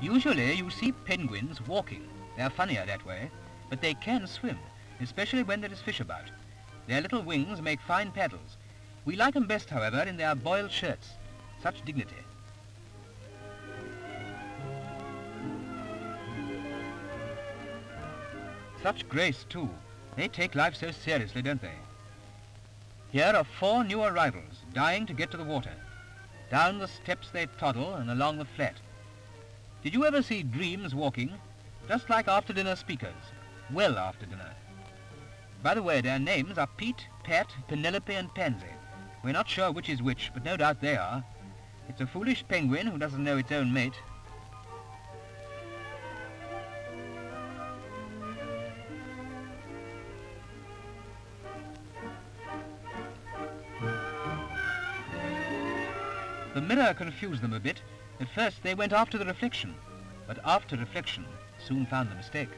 Usually you see penguins walking. They're funnier that way, but they can swim, especially when there is fish about. Their little wings make fine paddles. We like them best, however, in their boiled shirts. Such dignity. Such grace, too. They take life so seriously, don't they? Here are four new arrivals, dying to get to the water. Down the steps they toddle and along the flat. Did you ever see dreams walking? Just like after-dinner speakers. Well after dinner. By the way, their names are Pete, Pat, Penelope and Pansy. We're not sure which is which, but no doubt they are. It's a foolish penguin who doesn't know its own mate. The mirror confused them a bit. At first they went after the reflection, but after reflection soon found the mistake.